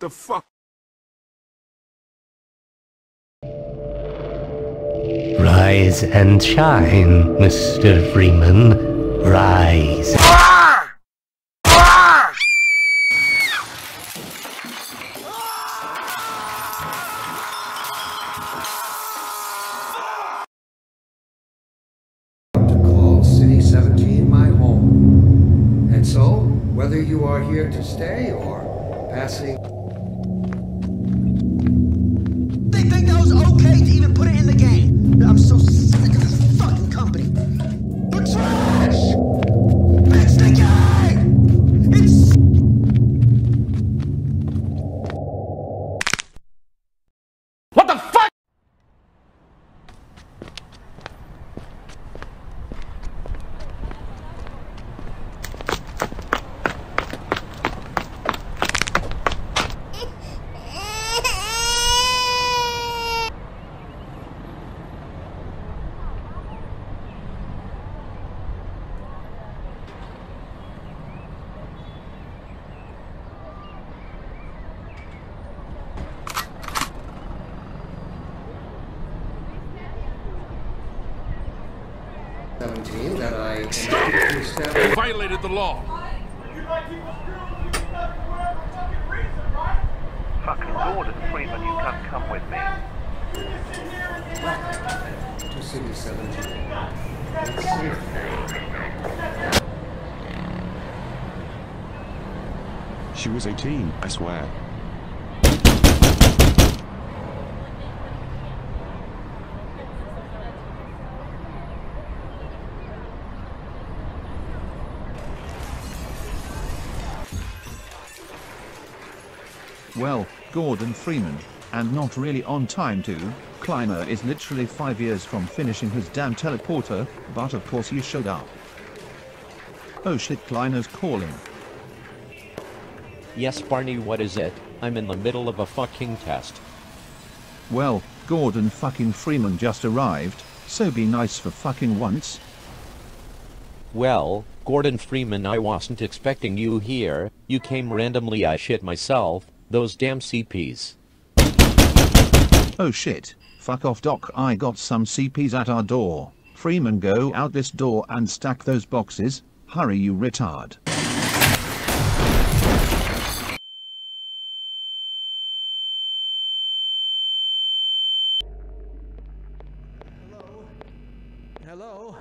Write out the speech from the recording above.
the fuck? Rise and shine, Mr. Freeman. Rise. to call City 17 my home. And so, whether you are here to stay or passing 17 that I to violated the law. Fucking Gordon Freeman, you can't come with me. Two cities, 17. She was 18, I swear. Well, Gordon Freeman, and not really on time too. Kleiner is literally five years from finishing his damn teleporter, but of course you showed up. Oh shit, Kleiner's calling. Yes, Barney, what is it? I'm in the middle of a fucking test. Well, Gordon fucking Freeman just arrived, so be nice for fucking once. Well, Gordon Freeman, I wasn't expecting you here. You came randomly, I shit myself. Those damn CPs. Oh shit, fuck off doc I got some CPs at our door. Freeman go out this door and stack those boxes, hurry you retard. Hello?